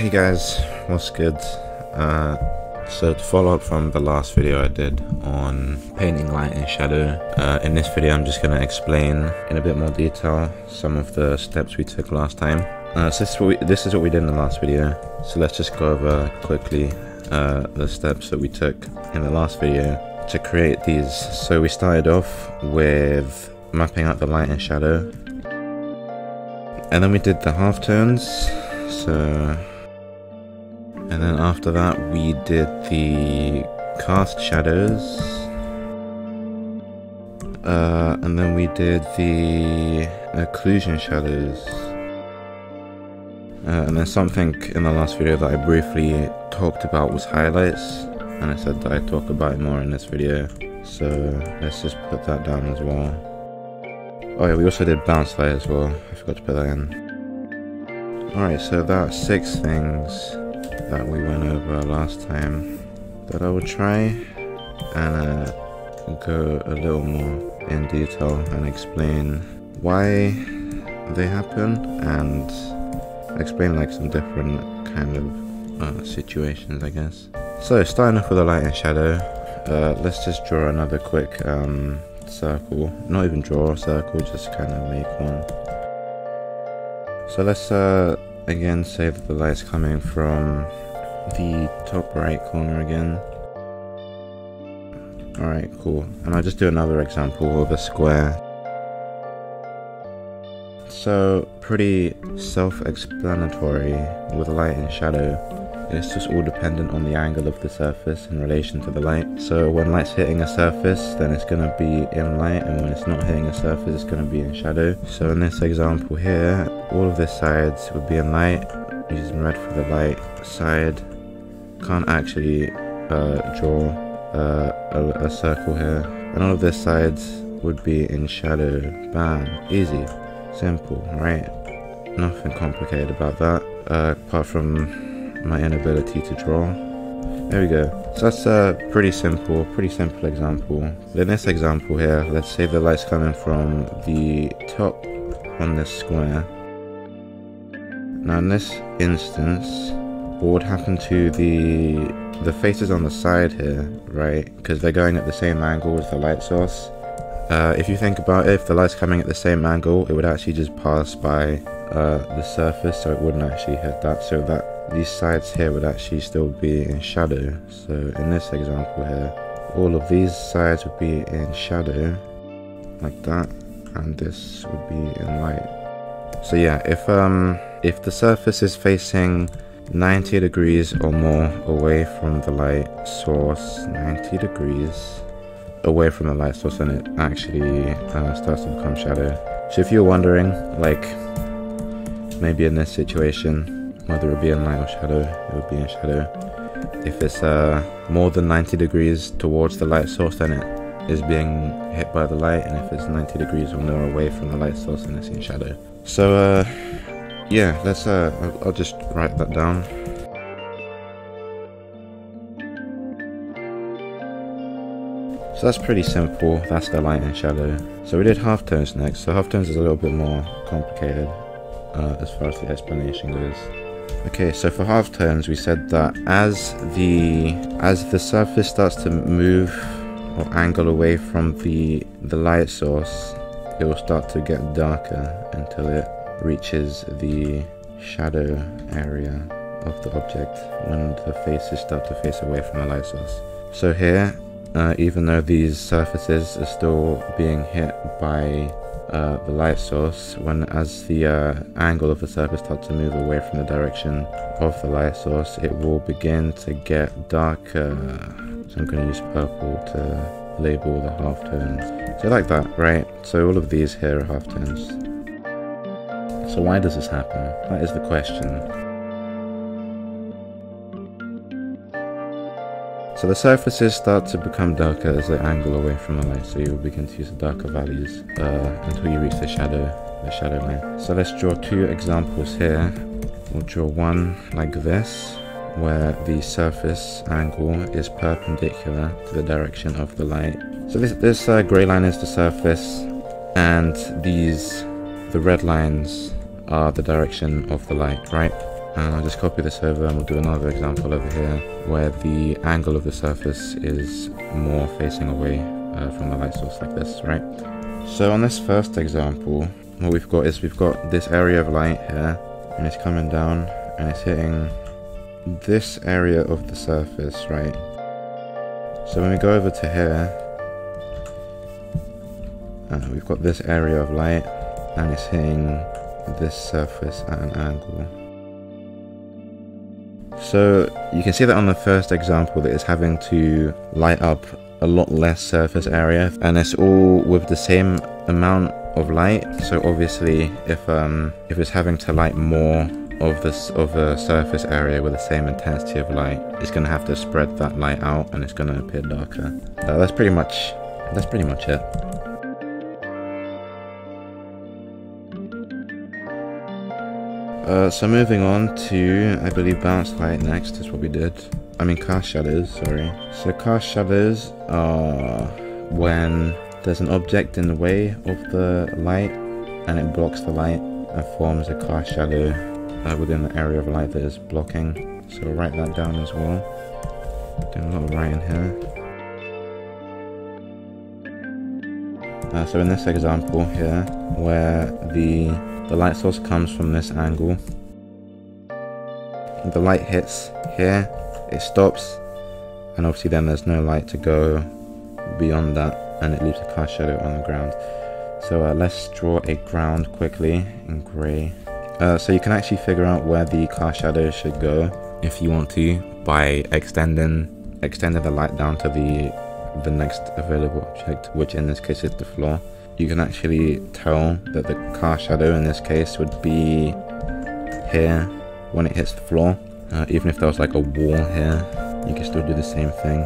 Hey guys, what's good? Uh, so to follow up from the last video I did on painting light and shadow, uh, in this video I'm just going to explain in a bit more detail some of the steps we took last time. Uh, so this is, what we, this is what we did in the last video, so let's just go over quickly uh, the steps that we took in the last video to create these. So we started off with mapping out the light and shadow, and then we did the halftones, so and then after that, we did the cast shadows. Uh, and then we did the occlusion shadows. Uh, and then something in the last video that I briefly talked about was highlights. And I said that I'd talk about it more in this video. So let's just put that down as well. Oh yeah, we also did bounce light as well. I forgot to put that in. Alright, so that's six things that we went over last time that I will try and uh, go a little more in detail and explain why they happen and explain like some different kind of uh, situations I guess. So starting off with a light and shadow, uh, let's just draw another quick um, circle, not even draw a circle, just kind of make one. So let's uh, again that the light's coming from the top right corner again. Alright, cool. And I'll just do another example of a square. So, pretty self-explanatory with light and shadow. It's just all dependent on the angle of the surface in relation to the light. So when light's hitting a surface, then it's going to be in light, and when it's not hitting a surface, it's going to be in shadow. So in this example here, all of the sides would be in light, using red for the light side. Can't actually uh, draw uh, a, a, circle here. And all of the sides would be in shadow. Bam. Easy. Simple, right? Nothing complicated about that. Uh, apart from my inability to draw. There we go. So that's a pretty simple, pretty simple example. The next example here, let's say the light's coming from the top on this square. Now in this instance, what would happen to the the faces on the side here, right? Because they're going at the same angle as the light source. Uh, if you think about it, if the light's coming at the same angle, it would actually just pass by uh, the surface, so it wouldn't actually hit that. So that these sides here would actually still be in shadow. So in this example here, all of these sides would be in shadow, like that, and this would be in light. So yeah, if um if the surface is facing 90 degrees or more away from the light source, 90 degrees away from the light source, and it actually uh, starts to become shadow. So if you're wondering, like, maybe in this situation, whether it be in light or shadow, it would be in shadow. If it's uh, more than 90 degrees towards the light source, then it is being hit by the light, and if it's 90 degrees or more away from the light source, then it's in shadow. So, uh, yeah, let's, uh, I'll, just write that down. So that's pretty simple, that's the light and shadow. So we did halftones next, so halftones is a little bit more complicated uh, as far as the explanation goes. Okay, so for halftones we said that as the as the surface starts to move or angle away from the the light source, it will start to get darker until it reaches the shadow area of the object when the faces start to face away from the light source. So here, uh, even though these surfaces are still being hit by uh, the light source, when as the uh, angle of the surface starts to move away from the direction of the light source, it will begin to get darker. So I'm going to use purple to label the halftones. So like that, right? So all of these here are halftones. So why does this happen? That is the question. So the surfaces start to become darker as they angle away from the light, so you will begin to use the darker values uh, until you reach the shadow, the shadow line. So let's draw two examples here. We'll draw one like this, where the surface angle is perpendicular to the direction of the light. So this, this uh, grey line is the surface, and these, the red lines, are the direction of the light, right? And I'll just copy this over and we'll do another example over here where the angle of the surface is more facing away uh, from the light source like this, right? So on this first example, what we've got is we've got this area of light here and it's coming down and it's hitting this area of the surface, right? So when we go over to here, uh, we've got this area of light and it's hitting this surface at an angle. So you can see that on the first example that it's having to light up a lot less surface area and it's all with the same amount of light. So obviously if um if it's having to light more of this of a surface area with the same intensity of light it's going to have to spread that light out and it's going to appear darker. Uh, that's pretty much that's pretty much it uh, so moving on to I believe bounce light next is what we did I mean cast shadows sorry so cast shadows are when there's an object in the way of the light and it blocks the light and forms a cast shadow uh, within the area of light that is blocking. So we'll write that down as well. Doing a lot of writing here. Uh, so in this example here, where the, the light source comes from this angle, the light hits here, it stops, and obviously then there's no light to go beyond that, and it leaves a cast shadow on the ground. So uh, let's draw a ground quickly in grey. Uh, so you can actually figure out where the cast shadow should go if you want to by extending extending the light down to the the next available object, which in this case is the floor. You can actually tell that the cast shadow in this case would be here when it hits the floor. Uh, even if there was like a wall here, you can still do the same thing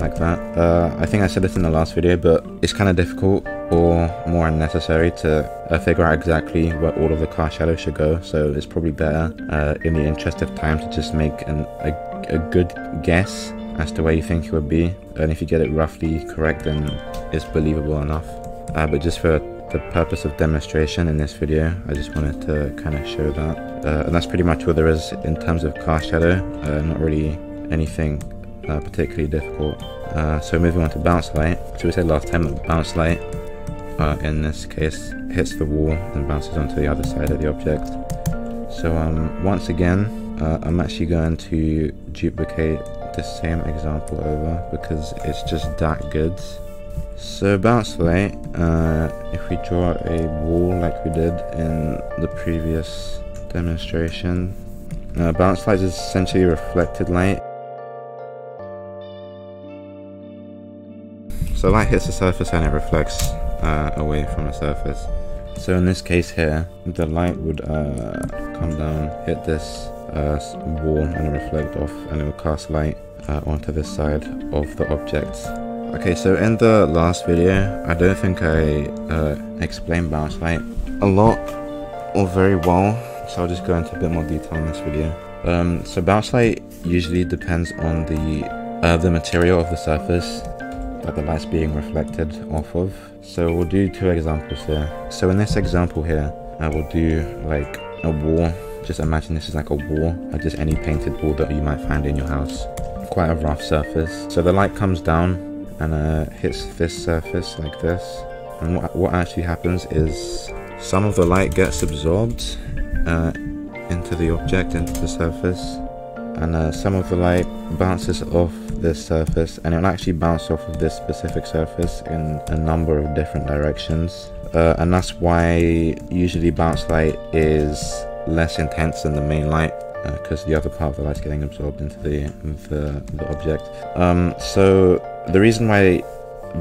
like that. Uh, I think I said this in the last video, but it's kind of difficult or more unnecessary to uh, figure out exactly where all of the cast shadows should go. So it's probably better, uh, in the interest of time, to just make an, a, a good guess as to where you think it would be. And if you get it roughly correct, then it's believable enough. Uh, but just for the purpose of demonstration in this video, I just wanted to kind of show that. Uh, and that's pretty much what there is in terms of cast shadow. Uh, not really anything uh, particularly difficult. Uh, so moving on to bounce light. So we said last time that bounce light, uh, in this case, hits the wall and bounces onto the other side of the object. So um, once again, I'm actually going to duplicate the same example over because it's just that good. So bounce light, uh, if we draw a wall like we did in the previous demonstration, uh, bounce light is essentially reflected light So light hits the surface and it reflects uh, away from the surface. So in this case here, the light would uh, come down, hit this uh, wall and reflect off and it will cast light uh, onto this side of the object. Okay, so in the last video, I don't think I uh, explained bounce light a lot or very well, so I'll just go into a bit more detail in this video. Um, so bounce light usually depends on the uh, the material of the surface that the light's being reflected off of. So we'll do two examples here. So in this example here, I will do like a wall. Just imagine this is like a wall, like just any painted wall that you might find in your house. Quite a rough surface. So the light comes down and uh, hits this surface like this. And what, what actually happens is some of the light gets absorbed uh, into the object, into the surface. And uh, some of the light bounces off this surface and it'll actually bounce off of this specific surface in a number of different directions uh, and that's why usually bounce light is less intense than the main light because uh, the other part of the light is getting absorbed into the, the, the object. Um, so the reason why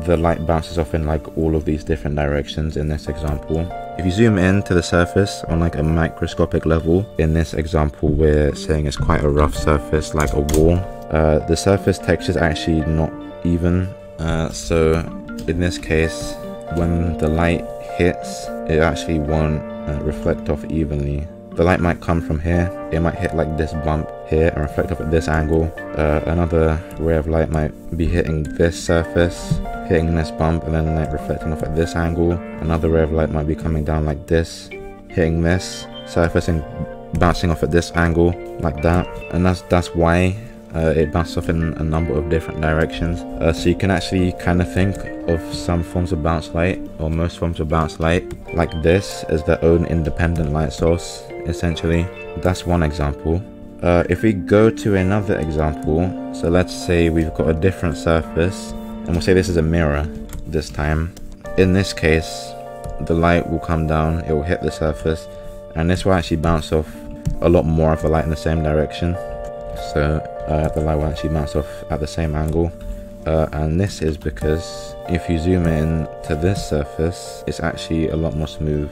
the light bounces off in like all of these different directions in this example. If you zoom in to the surface on like a microscopic level, in this example we're saying it's quite a rough surface like a wall uh, the surface texture is actually not even. Uh, so in this case, when the light hits, it actually won't uh, reflect off evenly. The light might come from here, it might hit like this bump here and reflect off at this angle. Uh, another ray of light might be hitting this surface, hitting this bump and then like reflecting off at this angle. Another ray of light might be coming down like this, hitting this surface and bouncing off at this angle like that and that's that's why uh, it bounces off in a number of different directions uh, so you can actually kind of think of some forms of bounce light or most forms of bounce light like this as their own independent light source essentially. That's one example. Uh, if we go to another example so let's say we've got a different surface and we'll say this is a mirror this time. In this case the light will come down it will hit the surface and this will actually bounce off a lot more of the light in the same direction. So uh, the light will actually bounce off at the same angle. Uh, and this is because if you zoom in to this surface it's actually a lot more smooth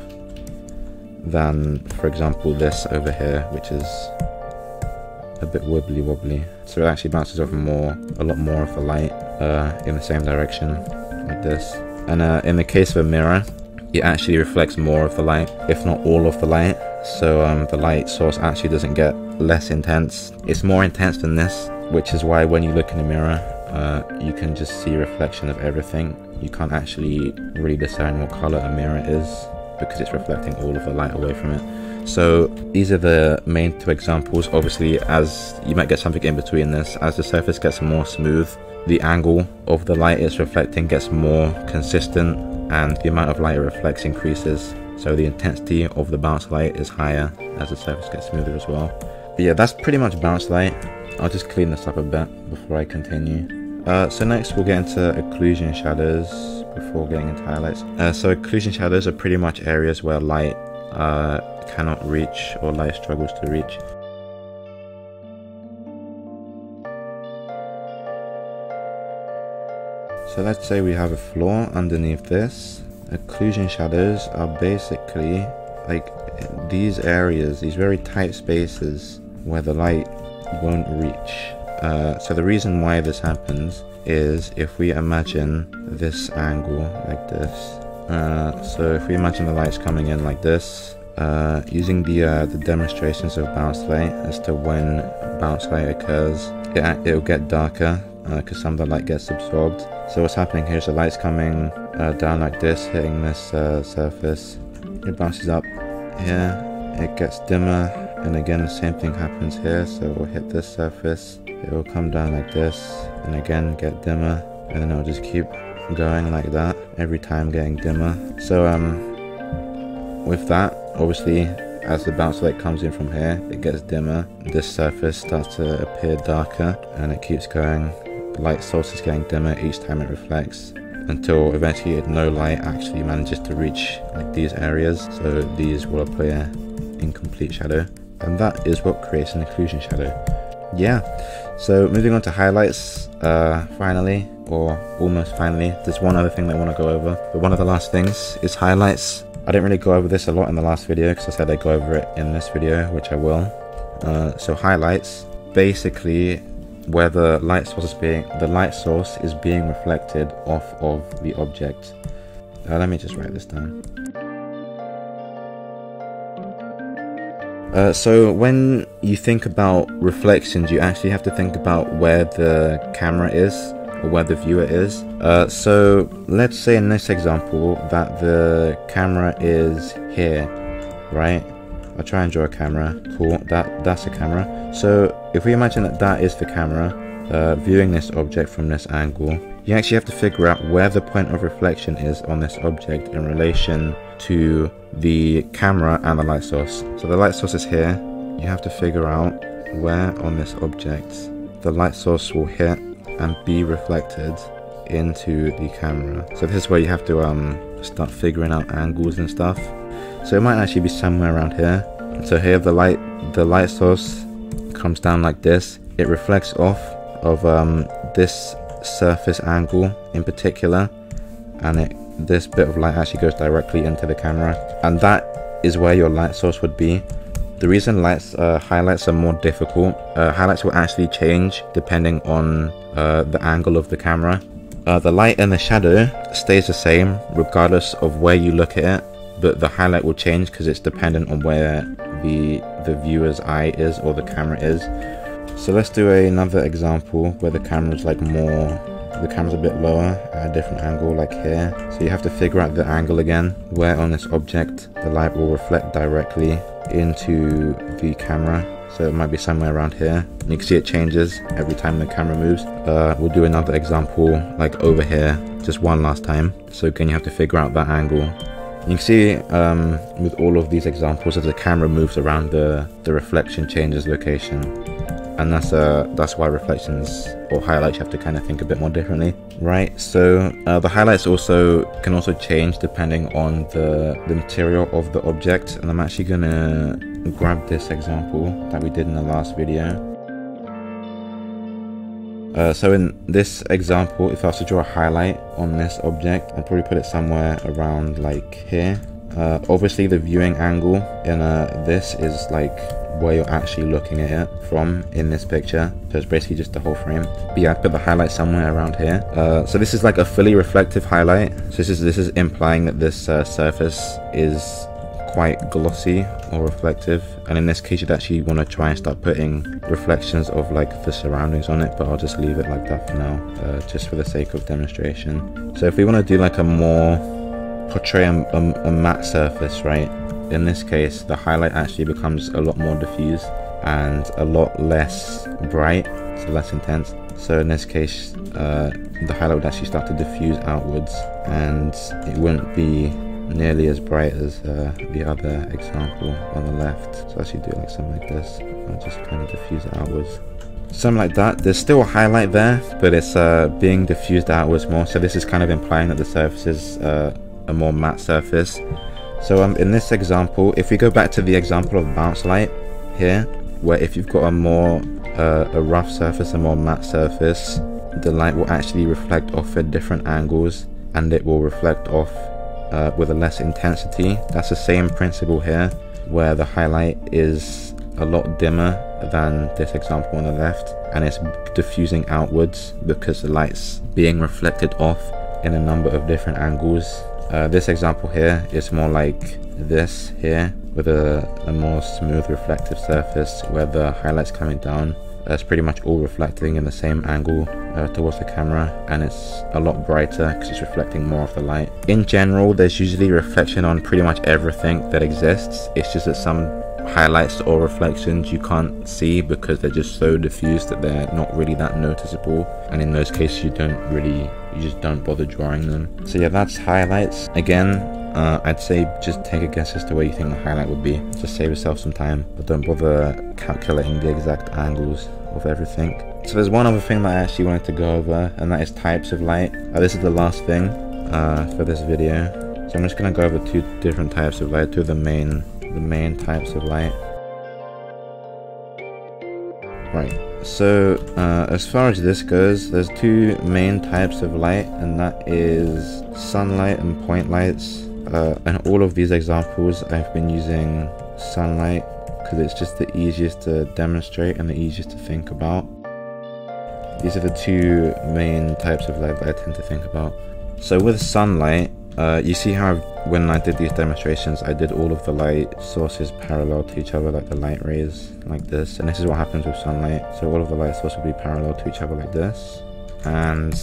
than for example this over here which is a bit wobbly wobbly. So it actually bounces off more a lot more of the light uh, in the same direction like this. And uh, in the case of a mirror it actually reflects more of the light if not all of the light. So um, the light source actually doesn't get less intense. It's more intense than this which is why when you look in the mirror uh, you can just see reflection of everything. You can't actually really discern what color a mirror is because it's reflecting all of the light away from it. So these are the main two examples. Obviously as you might get something in between this as the surface gets more smooth the angle of the light it's reflecting gets more consistent and the amount of light it reflects increases. So the intensity of the bounce light is higher as the surface gets smoother as well. But yeah that's pretty much bounce light. I'll just clean this up a bit before I continue uh, so next we'll get into occlusion shadows before getting into highlights uh, so occlusion shadows are pretty much areas where light uh, cannot reach or light struggles to reach So let's say we have a floor underneath this. Occlusion shadows are basically like these areas, these very tight spaces where the light won't reach. Uh, so the reason why this happens is if we imagine this angle like this. Uh, so if we imagine the lights coming in like this, uh, using the uh, the demonstrations of bounce light as to when bounce light occurs, it, it'll get darker because uh, some of the light gets absorbed. So what's happening here is the light's coming uh, down like this, hitting this surface. It bounces up here, it gets dimmer, and again the same thing happens here. So we'll hit this surface, it will come down like this, and again get dimmer, and then it'll just keep going like that, every time getting dimmer. So um, with that, obviously as the bounce light comes in from here, it gets dimmer. This surface starts to appear darker and it keeps going The light source is getting dimmer each time it reflects until eventually no light actually manages to reach like these areas so these will appear in complete shadow and that is what creates an occlusion shadow yeah so moving on to highlights uh, finally or almost finally there's one other thing that I want to go over but one of the last things is highlights I didn't really go over this a lot in the last video because I said I'd go over it in this video which I will uh, so highlights basically where the light source is being the light source is being reflected off of the object. Uh, let me just write this down. Uh, so when you think about reflections, you actually have to think about where the camera is or where the viewer is. Uh, so let's say in this example that the camera is here, right? I'll try and draw a camera. Cool, that that's a camera. So if we imagine that that is the camera, uh, viewing this object from this angle, you actually have to figure out where the point of reflection is on this object in relation to the camera and the light source. So the light source is here. You have to figure out where on this object the light source will hit and be reflected into the camera. So this is where you have to um, start figuring out angles and stuff. So it might actually be somewhere around here. So here the light the light source comes down like this. It reflects off of um, this surface angle in particular and it this bit of light actually goes directly into the camera. And that is where your light source would be. The reason lights uh, highlights are more difficult uh, highlights will actually change depending on uh, the angle of the camera. Uh, the light and the shadow stays the same regardless of where you look at it but the highlight will change because it's dependent on where the the viewer's eye is or the camera is so let's do another example where the camera's like more the camera's a bit lower at a different angle like here. So you have to figure out the angle again, where on this object the light will reflect directly into the camera. So it might be somewhere around here. You can see it changes every time the camera moves. Uh, we'll do another example like over here, just one last time. So again, you have to figure out that angle you can see um, with all of these examples as the camera moves around the, the reflection changes location and that's uh that's why reflections or highlights you have to kind of think a bit more differently right? So uh, the highlights also can also change depending on the the material of the object. And i'm actually gonna grab this example that we did in the last video. Uh, so in this example, if I was to draw a highlight on this object, I'd probably put it somewhere around like here. Uh, obviously the viewing angle in uh, this is like where you're actually looking at it from in this picture. So it's basically just the whole frame. But yeah, I'd put the highlight somewhere around here. Uh, so this is like a fully reflective highlight. So this is, this is implying that this uh, surface is quite glossy or reflective and in this case you'd actually want to try and start putting reflections of like the surroundings on it but I'll just leave it like that for now uh, just for the sake of demonstration so if we want to do like a more portray a, a, a matte surface right in this case the highlight actually becomes a lot more diffuse and a lot less bright so less intense so in this case uh, the highlight would actually start to diffuse outwards and it wouldn't be nearly as bright as uh, the other example on the left. So I actually do like something like this. I'll just kind of diffuse it outwards. Something like that. There's still a highlight there, but it's uh, being diffused outwards more. So this is kind of implying that the surface is uh, a more matte surface. So um, in this example, if we go back to the example of bounce light here, where if you've got a more uh, a rough surface, a more matte surface, the light will actually reflect off at different angles and it will reflect off uh, with a less intensity. That's the same principle here, where the highlight is a lot dimmer than this example on the left, and it's diffusing outwards because the light's being reflected off in a number of different angles. Uh, this example here is more like this here, with a, a more smooth reflective surface where the highlight's coming down that's pretty much all reflecting in the same angle uh, towards the camera and it's a lot brighter because it's reflecting more of the light. In general, there's usually reflection on pretty much everything that exists. It's just that some highlights or reflections you can't see because they're just so diffused that they're not really that noticeable and in those cases you don't really you just don't bother drawing them so yeah that's highlights again uh, I'd say just take a guess as to where you think the highlight would be. Just save yourself some time, but don't bother calculating the exact angles of everything. So there's one other thing that I actually wanted to go over, and that is types of light. Uh, this is the last thing uh, for this video. So I'm just gonna go over two different types of light, two of the main, the main types of light. Right, so uh, as far as this goes, there's two main types of light, and that is sunlight and point lights. Uh, and all of these examples I've been using sunlight because it's just the easiest to demonstrate and the easiest to think about. These are the two main types of light that I tend to think about. So with sunlight, uh, you see how when I did these demonstrations, I did all of the light sources parallel to each other, like the light rays, like this. And this is what happens with sunlight. So all of the light sources will be parallel to each other like this. And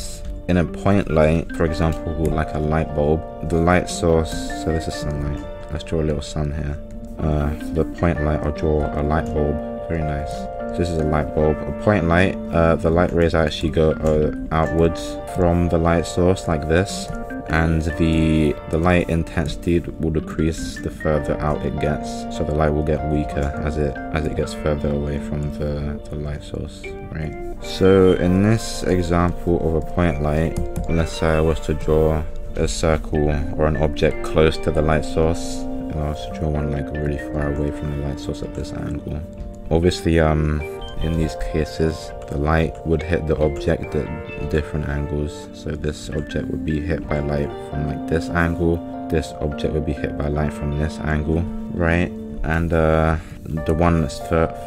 in a point light, for example, like a light bulb, the light source, so this is sunlight. Let's draw a little sun here. Uh, the point light, I'll draw a light bulb. Very nice. So this is a light bulb. A point light, uh, the light rays actually go uh, outwards from the light source like this and the the light intensity will decrease the further out it gets so the light will get weaker as it as it gets further away from the, the light source right? So in this example of a point light let's say I was to draw a circle or an object close to the light source and I was to draw one like really far away from the light source at this angle. Obviously um in these cases, the light would hit the object at different angles. So this object would be hit by light from like this angle. This object would be hit by light from this angle, right? And uh, the one that's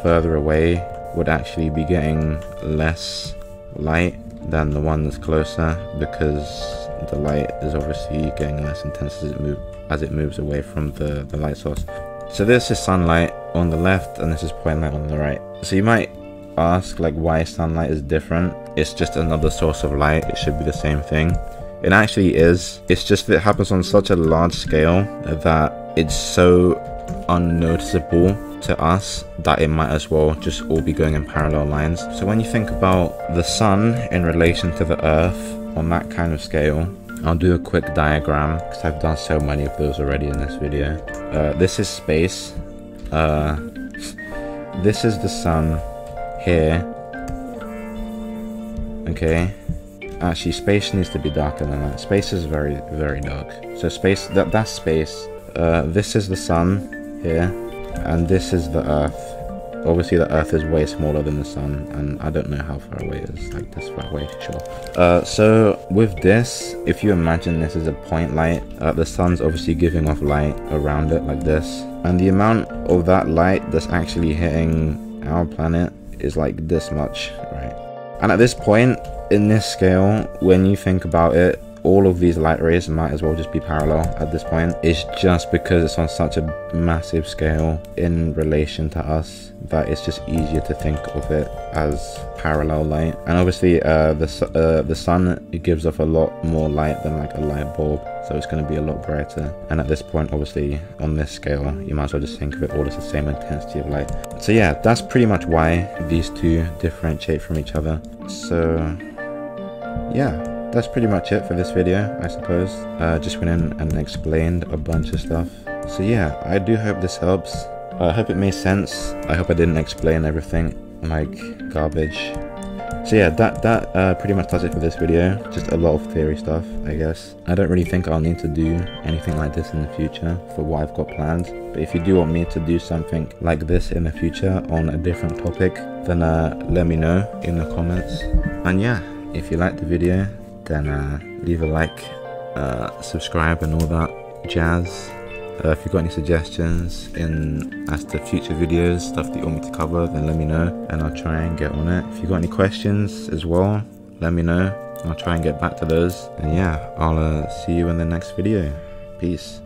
further away would actually be getting less light than the one that's closer because the light is obviously getting less intense as it, as it moves away from the, the light source. So this is sunlight on the left and this is point light on the right. So you might ask like why sunlight is different, it's just another source of light. It should be the same thing. It actually is. It's just that it happens on such a large scale that it's so unnoticeable to us that it might as well just all be going in parallel lines. So when you think about the sun in relation to the earth on that kind of scale, I'll do a quick diagram because I've done so many of those already in this video. Uh, this is space. Uh, this is the sun here. Okay. Actually, space needs to be darker than that. Space is very, very dark. So space, that that's space. Uh, this is the sun here, and this is the earth. Obviously, the Earth is way smaller than the Sun, and I don't know how far away it is, like this far away, sure. Uh, so, with this, if you imagine this is a point light, uh, the Sun's obviously giving off light around it like this, and the amount of that light that's actually hitting our planet is like this much, right? And at this point, in this scale, when you think about it, all of these light rays might as well just be parallel at this point. It's just because it's on such a massive scale in relation to us that it's just easier to think of it as parallel light. And obviously, uh, the uh, the sun it gives off a lot more light than like a light bulb, so it's going to be a lot brighter. And at this point, obviously, on this scale, you might as well just think of it all as the same intensity of light. So yeah, that's pretty much why these two differentiate from each other. So yeah that's pretty much it for this video, I suppose. Uh, just went in and explained a bunch of stuff. So yeah, I do hope this helps. I hope it made sense. I hope I didn't explain everything like garbage. So yeah, that, that uh, pretty much does it for this video. Just a lot of theory stuff, I guess. I don't really think I'll need to do anything like this in the future for what I've got planned. But if you do want me to do something like this in the future on a different topic, then uh, let me know in the comments. And yeah, if you liked the video, then uh, leave a like, uh, subscribe, and all that jazz. Uh, if you've got any suggestions in as to future videos, stuff that you want me to cover, then let me know, and I'll try and get on it. If you've got any questions as well, let me know. I'll try and get back to those. And yeah, I'll uh, see you in the next video. Peace.